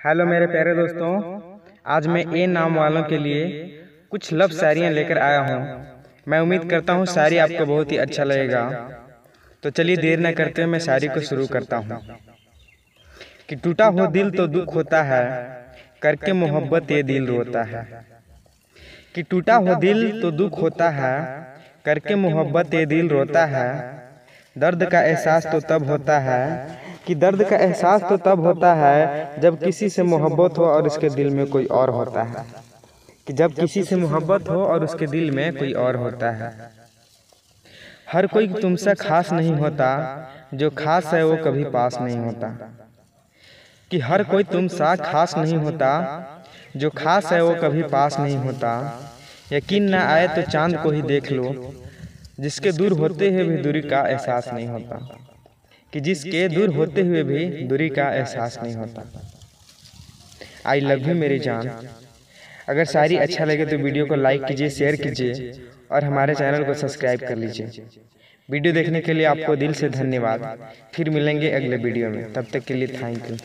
Hello मेरे प्यारे दोस्तों। आज मैं ए नाम वालों के लिए कुछ लव शायरियाँ लेकर आया हूँ। मैं उम्मीद करता हूँ शायरी आपको बहुत ही अच्छा लगेगा। तो चलिए देर न करते हुए मैं शायरी को शुरू करता हूँ। कि टूटा हो दिल तो दुख होता है करके मोहब्बत ये दिल रोता है। कि टूटा हो दिल तो दुख होता है करके मोहब्बत ये दिल रोता है। दर्द का एहसास तो तब होता है कि दर्द का एहसास तो तब होता है जब किसी से मोहब्बत हो और उसके दिल में कोई और होता है। कि जब किसी से मोहब्बत हो और उसके दिल में कोई और होता है। हर कोई तुमसे खास नहीं होता, जो खास है वो कभी पास नहीं होता। कि हर कोई तुमसा खास नहीं होता, जो खास है वो कभी पास नहीं होता। यकीन ना आए तो चाँद को ही देख लो, जिसके दूर होते हुए भी दूरी का एहसास नहीं होता। कि जिसके दूर होते हुए भी दूरी का एहसास नहीं होता। आई लव यू मेरी जान। अगर शायरी अच्छा लगे तो वीडियो को लाइक कीजिए शेयर कीजिए और हमारे चैनल को सब्सक्राइब कर लीजिए। वीडियो देखने के लिए आपको दिल से धन्यवाद। फिर मिलेंगे अगले वीडियो में। तब तक के लिए थैंक यू